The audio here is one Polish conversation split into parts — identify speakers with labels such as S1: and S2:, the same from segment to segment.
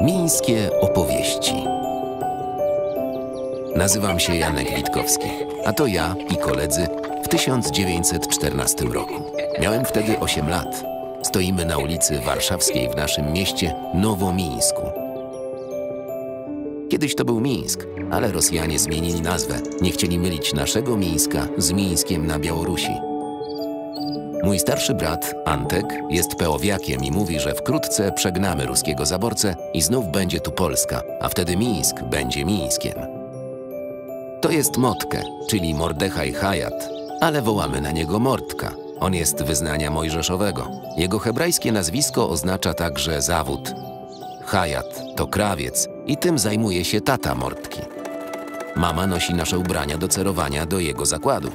S1: Mińskie opowieści. Nazywam się Janek Witkowski, a to ja i koledzy w 1914 roku. Miałem wtedy 8 lat. Stoimy na ulicy Warszawskiej w naszym mieście Nowomińsku. Kiedyś to był Mińsk, ale Rosjanie zmienili nazwę. Nie chcieli mylić naszego Mińska z Mińskiem na Białorusi. Mój starszy brat, Antek, jest peowiakiem i mówi, że wkrótce przegnamy ruskiego zaborcę i znów będzie tu Polska, a wtedy Mińsk będzie Mińskiem. To jest Motkę, czyli Mordechaj Hayat, ale wołamy na niego Mordka. On jest wyznania mojżeszowego. Jego hebrajskie nazwisko oznacza także zawód. Hayat to krawiec i tym zajmuje się tata Mordki. Mama nosi nasze ubrania do cerowania do jego zakładu.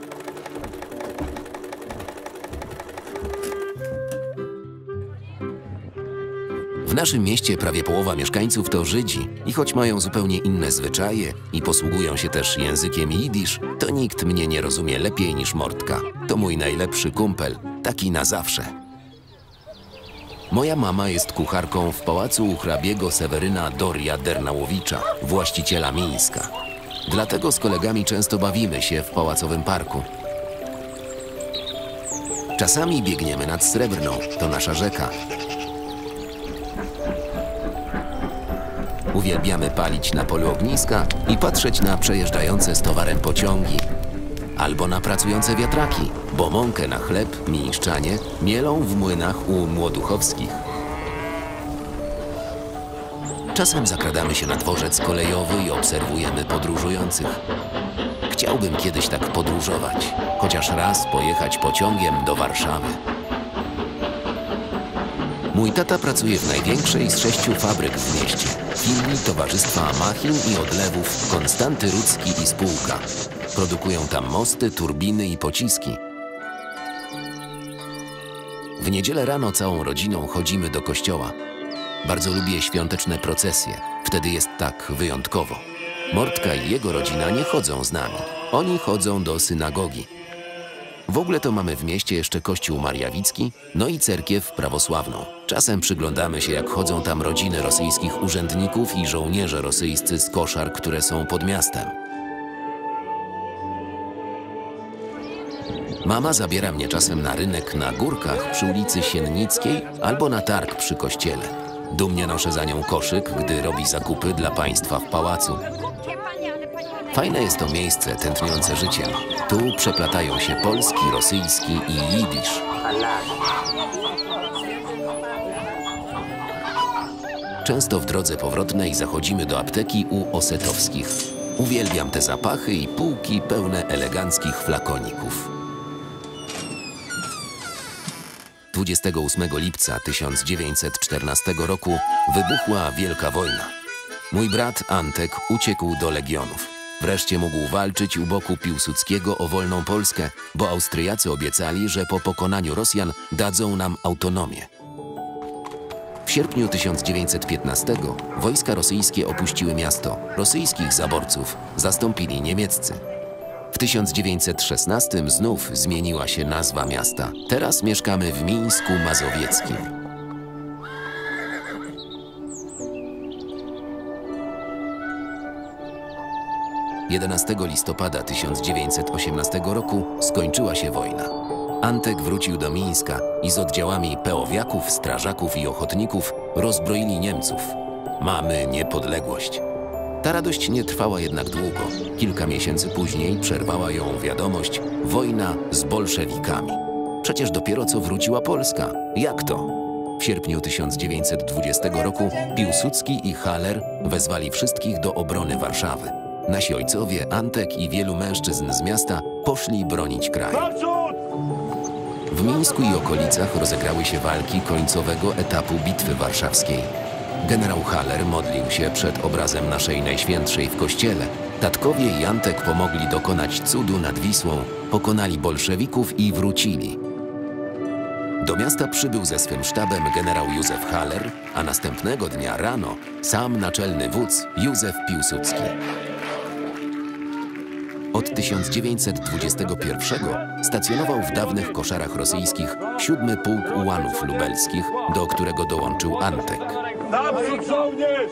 S1: W naszym mieście prawie połowa mieszkańców to Żydzi i choć mają zupełnie inne zwyczaje i posługują się też językiem jidysz, to nikt mnie nie rozumie lepiej niż Mordka. To mój najlepszy kumpel, taki na zawsze. Moja mama jest kucharką w pałacu u hrabiego Seweryna Doria Dernałowicza, właściciela Mińska. Dlatego z kolegami często bawimy się w pałacowym parku. Czasami biegniemy nad Srebrną, to nasza rzeka, Uwielbiamy palić na polu ogniska i patrzeć na przejeżdżające z towarem pociągi. Albo na pracujące wiatraki, bo mąkę na chleb mińszczanie mielą w młynach u młoduchowskich. Czasem zakradamy się na dworzec kolejowy i obserwujemy podróżujących. Chciałbym kiedyś tak podróżować, chociaż raz pojechać pociągiem do Warszawy. Mój tata pracuje w największej z sześciu fabryk w mieście. Filii Towarzystwa Machin i Odlewów Konstanty Rudzki i spółka. Produkują tam mosty, turbiny i pociski. W niedzielę rano całą rodziną chodzimy do kościoła. Bardzo lubię świąteczne procesje. Wtedy jest tak wyjątkowo. Mordka i jego rodzina nie chodzą z nami. Oni chodzą do synagogi. W ogóle to mamy w mieście jeszcze kościół mariawicki, no i cerkiew prawosławną. Czasem przyglądamy się, jak chodzą tam rodziny rosyjskich urzędników i żołnierze rosyjscy z koszar, które są pod miastem. Mama zabiera mnie czasem na rynek na górkach przy ulicy Siennickiej albo na targ przy kościele. Dumnie noszę za nią koszyk, gdy robi zakupy dla państwa w pałacu. Fajne jest to miejsce tętniące życiem. Tu przeplatają się polski, rosyjski i jidysz. Często w drodze powrotnej zachodzimy do apteki u Osetowskich. Uwielbiam te zapachy i półki pełne eleganckich flakoników. 28 lipca 1914 roku wybuchła Wielka Wojna. Mój brat Antek uciekł do Legionów. Wreszcie mógł walczyć u boku Piłsudskiego o wolną Polskę, bo Austriacy obiecali, że po pokonaniu Rosjan dadzą nam autonomię. W sierpniu 1915 wojska rosyjskie opuściły miasto. Rosyjskich zaborców zastąpili niemieccy. W 1916 znów zmieniła się nazwa miasta. Teraz mieszkamy w Mińsku Mazowieckim. Jedenastego listopada 1918 roku skończyła się wojna. Antek wrócił do Mińska i z oddziałami peowiaków, strażaków i ochotników rozbroili Niemców. Mamy niepodległość. Ta radość nie trwała jednak długo. Kilka miesięcy później przerwała ją wiadomość wojna z bolszewikami. Przecież dopiero co wróciła Polska. Jak to? W sierpniu 1920 roku Piłsudski i Haller wezwali wszystkich do obrony Warszawy. Nasi ojcowie, Antek i wielu mężczyzn z miasta poszli bronić kraju. W Mińsku i okolicach rozegrały się walki końcowego etapu Bitwy Warszawskiej. Generał Haller modlił się przed obrazem naszej Najświętszej w kościele. Tatkowie i Antek pomogli dokonać cudu nad Wisłą, pokonali bolszewików i wrócili. Do miasta przybył ze swym sztabem generał Józef Haller, a następnego dnia rano sam naczelny wódz Józef Piłsudski. Od 1921 stacjonował w dawnych koszarach rosyjskich 7 Pułk Ułanów Lubelskich, do którego dołączył Antek.
S2: Naprzód żołnierz!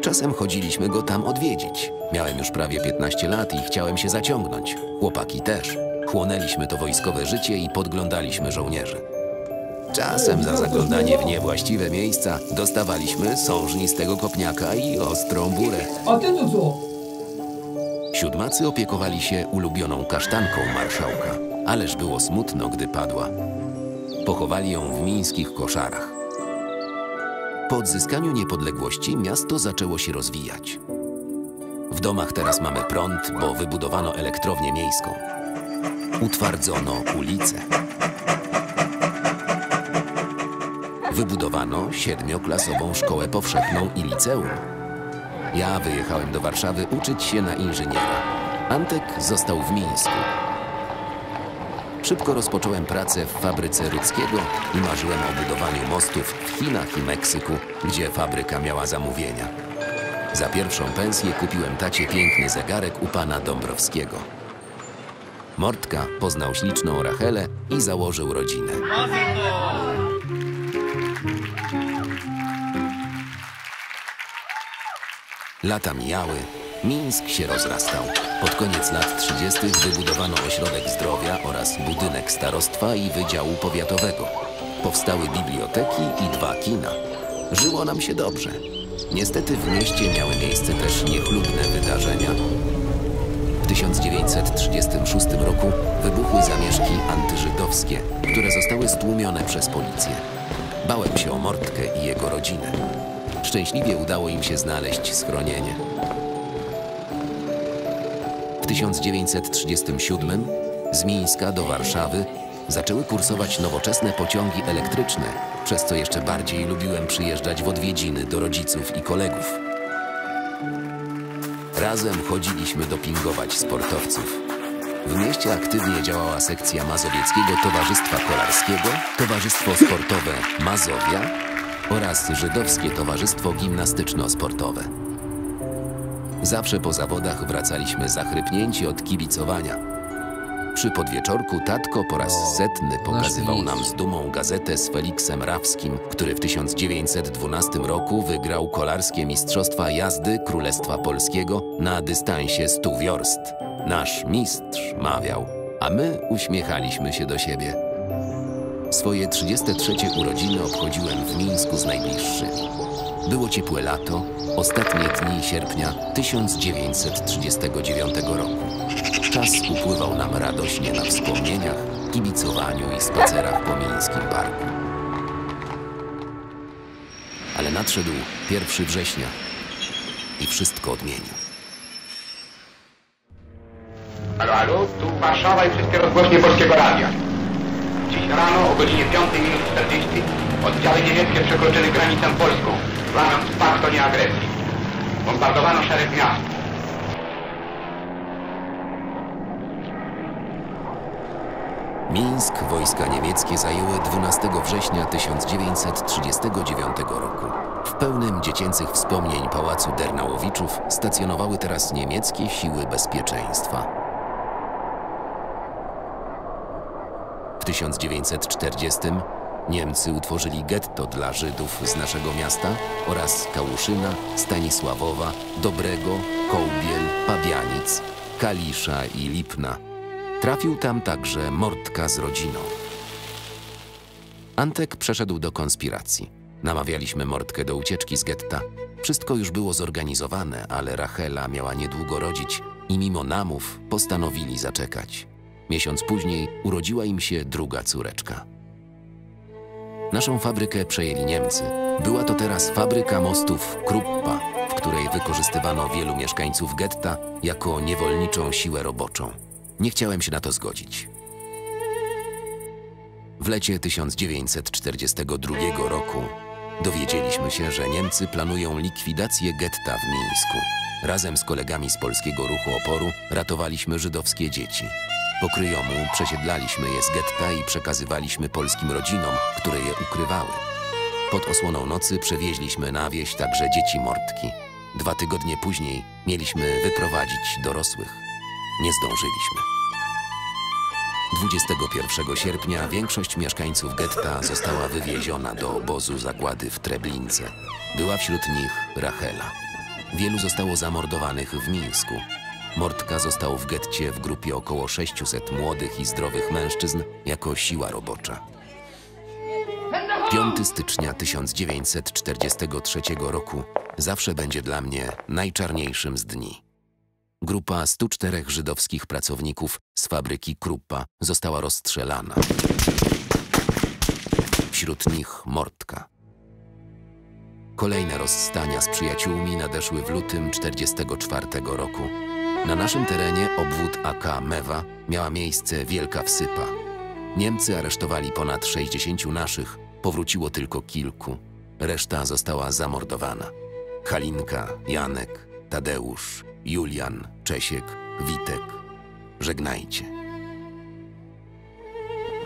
S1: Czasem chodziliśmy go tam odwiedzić. Miałem już prawie 15 lat i chciałem się zaciągnąć. Chłopaki też. Chłonęliśmy to wojskowe życie i podglądaliśmy żołnierzy. Czasem za zaglądanie w niewłaściwe miejsca dostawaliśmy sążnistego kopniaka i ostrą burę.
S3: A ty tu co?
S1: Siódmacy opiekowali się ulubioną kasztanką marszałka, ależ było smutno, gdy padła. Pochowali ją w mińskich koszarach. Po odzyskaniu niepodległości miasto zaczęło się rozwijać. W domach teraz mamy prąd, bo wybudowano elektrownię miejską. Utwardzono ulice. Wybudowano siedmioklasową szkołę powszechną i liceum. Ja wyjechałem do Warszawy uczyć się na inżyniera. Antek został w Mińsku. Szybko rozpocząłem pracę w fabryce Rudzkiego i marzyłem o budowaniu mostów w Chinach i Meksyku, gdzie fabryka miała zamówienia. Za pierwszą pensję kupiłem tacie piękny zegarek u pana Dąbrowskiego. Mortka poznał śliczną Rachelę i założył rodzinę. Lata mijały, Mińsk się rozrastał. Pod koniec lat 30. wybudowano ośrodek zdrowia oraz budynek starostwa i wydziału powiatowego. Powstały biblioteki i dwa kina. Żyło nam się dobrze. Niestety w mieście miały miejsce też niechlubne wydarzenia. W 1936 roku wybuchły zamieszki antyżydowskie, które zostały stłumione przez policję. Bałem się o Mortkę i jego rodzinę. Szczęśliwie udało im się znaleźć schronienie. W 1937 z Mińska do Warszawy zaczęły kursować nowoczesne pociągi elektryczne, przez co jeszcze bardziej lubiłem przyjeżdżać w odwiedziny do rodziców i kolegów. Razem chodziliśmy dopingować sportowców. W mieście aktywnie działała sekcja Mazowieckiego Towarzystwa Kolarskiego, Towarzystwo Sportowe Mazowia oraz Żydowskie Towarzystwo Gimnastyczno-Sportowe. Zawsze po zawodach wracaliśmy zachrypnięci od kibicowania. Przy podwieczorku tatko po raz setny pokazywał nam z dumą gazetę z Feliksem Rawskim, który w 1912 roku wygrał kolarskie mistrzostwa jazdy Królestwa Polskiego na dystansie 100 wiorst. Nasz mistrz mawiał, a my uśmiechaliśmy się do siebie. Swoje 33 urodziny obchodziłem w Mińsku z najbliższymi. Było ciepłe lato, ostatnie dni sierpnia 1939 roku. Czas upływał nam radośnie na wspomnieniach, kibicowaniu i spacerach po mińskim parku. Ale nadszedł 1 września i wszystko odmienił.
S4: Halo, halo, tu Warszawa i wszystkie rozgłośnie Polskiego Radia. Dziś rano o godzinie 5 minut 40 oddziały niemieckie przekroczyły granicę polską, łamiąc pakt o nieagresji. Bombardowano szereg miast.
S1: Mińsk wojska niemieckie zajęły 12 września 1939 roku. W pełnym dziecięcych wspomnień pałacu Dernałowiczów stacjonowały teraz niemieckie siły bezpieczeństwa. W 1940 Niemcy utworzyli getto dla Żydów z naszego miasta oraz Kałuszyna, Stanisławowa, Dobrego, Kołbiel, Pabianic, Kalisza i Lipna. Trafił tam także Mortka z rodziną. Antek przeszedł do konspiracji. Namawialiśmy Mortkę do ucieczki z getta. Wszystko już było zorganizowane, ale Rachela miała niedługo rodzić i mimo namów postanowili zaczekać. Miesiąc później urodziła im się druga córeczka. Naszą fabrykę przejęli Niemcy. Była to teraz fabryka mostów Kruppa, w której wykorzystywano wielu mieszkańców getta jako niewolniczą siłę roboczą. Nie chciałem się na to zgodzić. W lecie 1942 roku dowiedzieliśmy się, że Niemcy planują likwidację getta w Mińsku. Razem z kolegami z Polskiego Ruchu Oporu ratowaliśmy żydowskie dzieci. Po kryjomu przesiedlaliśmy je z getta i przekazywaliśmy polskim rodzinom, które je ukrywały. Pod osłoną nocy przewieźliśmy na wieś także dzieci Mortki. Dwa tygodnie później mieliśmy wyprowadzić dorosłych. nie zdążyliśmy. 21 sierpnia większość mieszkańców getta została wywieziona do obozu zagłady w Treblince. Była wśród nich Rachela. Wielu zostało zamordowanych w Mińsku. Mortka został w getcie w grupie około 600 młodych i zdrowych mężczyzn jako siła robocza. 5 stycznia 1943 roku zawsze będzie dla mnie najczarniejszym z dni. Grupa 104 żydowskich pracowników z fabryki Kruppa została rozstrzelana. Wśród nich Mortka. Kolejne rozstania z przyjaciółmi nadeszły w lutym 1944 roku. Na naszym terenie obwód AK Mewa miała miejsce wielka wsypa. Niemcy aresztowali ponad 60 naszych, powróciło tylko kilku. Reszta została zamordowana. Halinka, Janek, Tadeusz, Julian, Czesiek, Witek. Żegnajcie.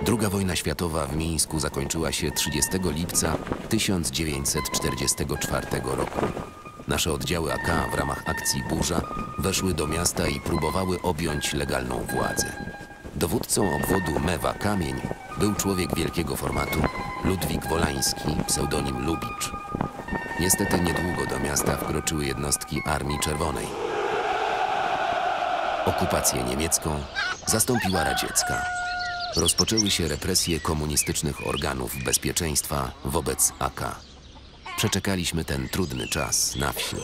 S1: Druga wojna światowa w Mińsku zakończyła się 30 lipca 1944 roku. Nasze oddziały AK w ramach akcji Burza weszły do miasta i próbowały objąć legalną władzę. Dowódcą obwodu Mewa Kamień był człowiek wielkiego formatu Ludwik Wolański, pseudonim Lubicz. Niestety niedługo do miasta wkroczyły jednostki Armii Czerwonej. Okupację niemiecką zastąpiła radziecka. Rozpoczęły się represje komunistycznych organów bezpieczeństwa wobec AK. Przeczekaliśmy ten trudny czas na wsi.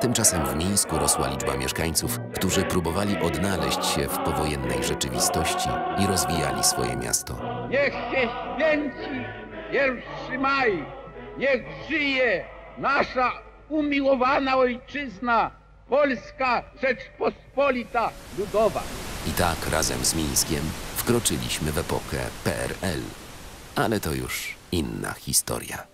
S1: Tymczasem w Mińsku rosła liczba mieszkańców, którzy próbowali odnaleźć się w powojennej rzeczywistości i rozwijali swoje miasto.
S3: Niech się święci pierwszy maj. Niech żyje nasza umiłowana ojczyzna, Polska Rzeczpospolita Ludowa.
S1: I tak razem z Mińskiem wkroczyliśmy w epokę PRL. Ale to już inna historia.